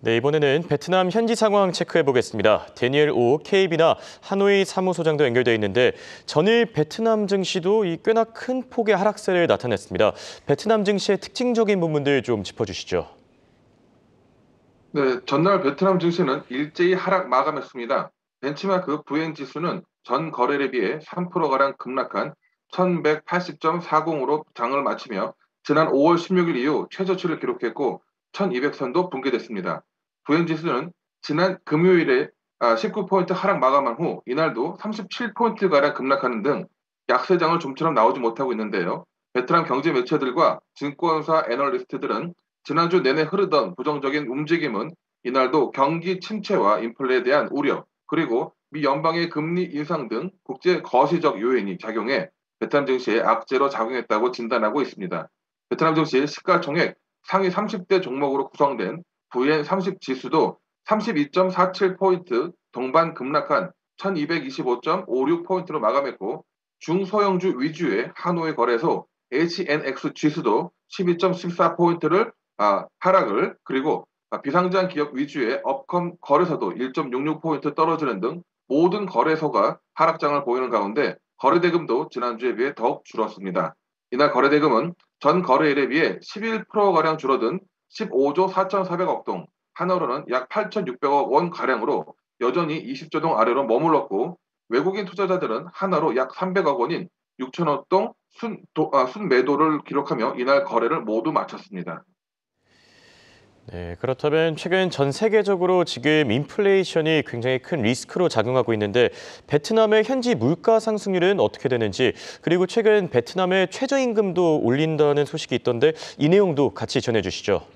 네, 이번에는 베트남 현지 상황 체크해 보겠습니다. 데니엘 오 KB나 하노이 사무소장도 연결돼 있는데 전일 베트남 증시도 이 꽤나 큰 폭의 하락세를 나타냈습니다. 베트남 증시의 특징적인 부분들 좀 짚어주시죠. 네, 전날 베트남 증시는 일제히 하락 마감했습니다. 벤치마크 부행 지수는 전 거래일에 비해 3%가량 급락한 1180.40으로 장을 마치며 지난 5월 16일 이후 최저치를 기록했고 1200선도 붕괴됐습니다. 부행지수는 지난 금요일에 19포인트 아, 하락 마감한 후 이날도 37포인트가량 급락하는 등 약세장을 좀처럼 나오지 못하고 있는데요. 베트남 경제 매체들과 증권사 애널리스트들은 지난주 내내 흐르던 부정적인 움직임은 이날도 경기 침체와 인플레에 대한 우려, 그리고 미 연방의 금리 인상 등 국제 거시적 요인이 작용해 베트남 증시에 악재로 작용했다고 진단하고 있습니다. 베트남 증시 시가총액 상위 30대 종목으로 구성된 VN30 지수도 32.47포인트 동반 급락한 1225.56포인트로 마감했고 중소형주 위주의 하노이 거래소 HNX 지수도 12.14포인트를 아, 하락을 그리고 비상장 기업 위주의 업컴 거래소도 1.66포인트 떨어지는 등 모든 거래소가 하락장을 보이는 가운데 거래대금도 지난주에 비해 더욱 줄었습니다. 이날 거래대금은 전 거래일에 비해 11%가량 줄어든 15조 4,400억 동, 한화로는 약 8,600억 원 가량으로 여전히 20조 동 아래로 머물렀고 외국인 투자자들은 하나로 약 300억 원인 6천억 동 순, 도, 아, 순매도를 기록하며 이날 거래를 모두 마쳤습니다. 네, 그렇다면 최근 전 세계적으로 지금 인플레이션이 굉장히 큰 리스크로 작용하고 있는데 베트남의 현지 물가 상승률은 어떻게 되는지 그리고 최근 베트남의 최저임금도 올린다는 소식이 있던데 이 내용도 같이 전해주시죠.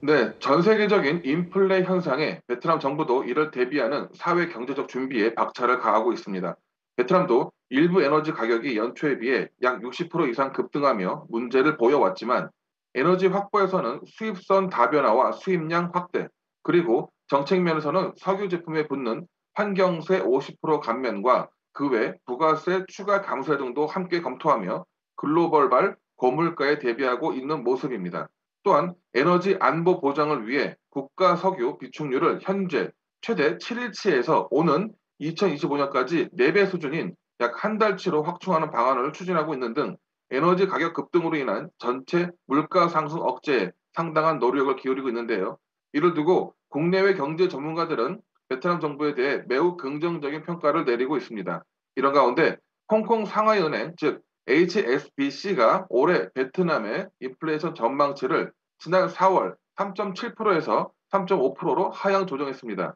네, 전 세계적인 인플레 현상에 베트남 정부도 이를 대비하는 사회 경제적 준비에 박차를 가하고 있습니다. 베트남도 일부 에너지 가격이 연초에 비해 약 60% 이상 급등하며 문제를 보여왔지만 에너지 확보에서는 수입선 다변화와 수입량 확대, 그리고 정책 면에서는 석유 제품에 붙는 환경세 50% 감면과 그 외 부가세 추가 감세 등도 함께 검토하며 글로벌발 고물가에 대비하고 있는 모습입니다. 또한 에너지 안보 보장을 위해 국가 석유 비축률을 현재 최대 7일치에서 오는 2025년까지 4배 수준인 약 한 달치로 확충하는 방안을 추진하고 있는 등 에너지 가격 급등으로 인한 전체 물가 상승 억제에 상당한 노력을 기울이고 있는데요. 이를 두고 국내외 경제 전문가들은 베트남 정부에 대해 매우 긍정적인 평가를 내리고 있습니다. 이런 가운데 홍콩 상하이은행 즉 HSBC가 올해 베트남의 인플레이션 전망치를 지난 4월 3.7%에서 3.5%로 하향 조정했습니다.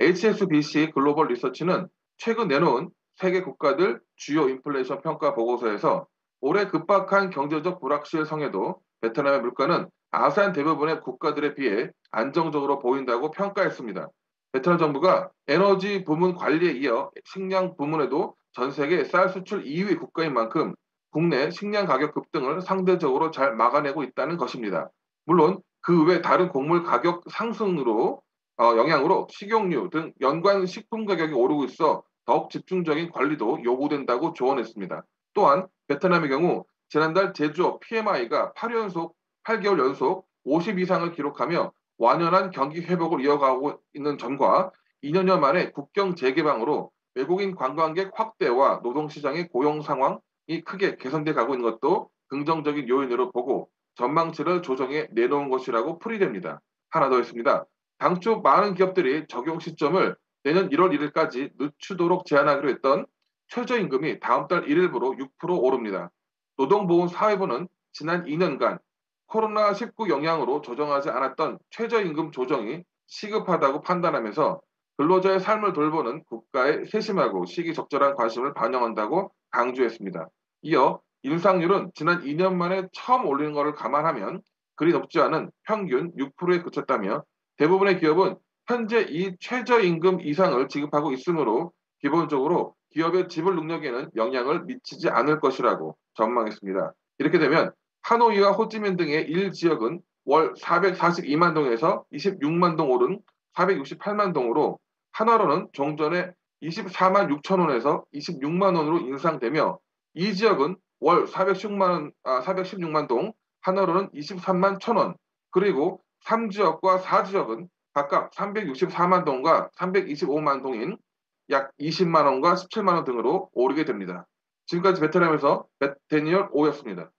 HSBC 글로벌 리서치는 최근 내놓은 세계 국가들 주요 인플레이션 평가 보고서에서 올해 급박한 경제적 불확실 성에도 베트남의 물가는 아세안 대부분의 국가들에 비해 안정적으로 보인다고 평가했습니다. 베트남 정부가 에너지 부문 관리에 이어 식량 부문에도 전 세계 쌀 수출 2위 국가인 만큼 국내 식량 가격 급등을 상대적으로 잘 막아내고 있다는 것입니다. 물론 그 외 다른 곡물 가격 상승으로 어, 영향으로 식용유 등 연관 식품 가격이 오르고 있어 더욱 집중적인 관리도 요구된다고 조언했습니다. 또한 베트남의 경우 지난달 제주업 PMI가 8연속 8개월 연속 50 이상을 기록하며 완연한 경기 회복을 이어가고 있는 점과 2년여 만에 국경 재개방으로 외국인 관광객 확대와 노동시장의 고용 상황 이 크게 개선돼 가고 있는 것도 긍정적인 요인으로 보고 전망치를 조정해 내놓은 것이라고 풀이됩니다. 하나 더 있습니다. 당초 많은 기업들이 적용 시점을 내년 1월 1일까지 늦추도록 제한하기로 했던 최저임금이 다음 달 1일부로 6% 오릅니다. 노동보험사회부는 지난 2년간 코로나19 영향으로 조정하지 않았던 최저임금 조정이 시급하다고 판단하면서 근로자의 삶을 돌보는 국가의 세심하고 시기적절한 관심을 반영한다고 강조했습니다. 이어 인상률은 지난 2년 만에 처음 올리는 것을 감안하면 그리 높지 않은 평균 6%에 그쳤다며 대부분의 기업은 현재 이 최저임금 이상을 지급하고 있으므로 기본적으로 기업의 지불 능력에는 영향을 미치지 않을 것이라고 전망했습니다. 이렇게 되면 하노이와 호찌민 등의 일 지역은 월 442만 동에서 26만 동 오른 468만 동으로 한화로는 종전에 24만 6천 원에서 26만 원으로 인상되며 이 지역은 월 416만, 아, 416만 동, 한화로는 23만 1천 원, 그리고 3지역과 4지역은 각각 364만 동과 325만 동인 약 20만 원과 17만 원 등으로 오르게 됩니다. 지금까지 베트남에서 베테니얼 5였습니다.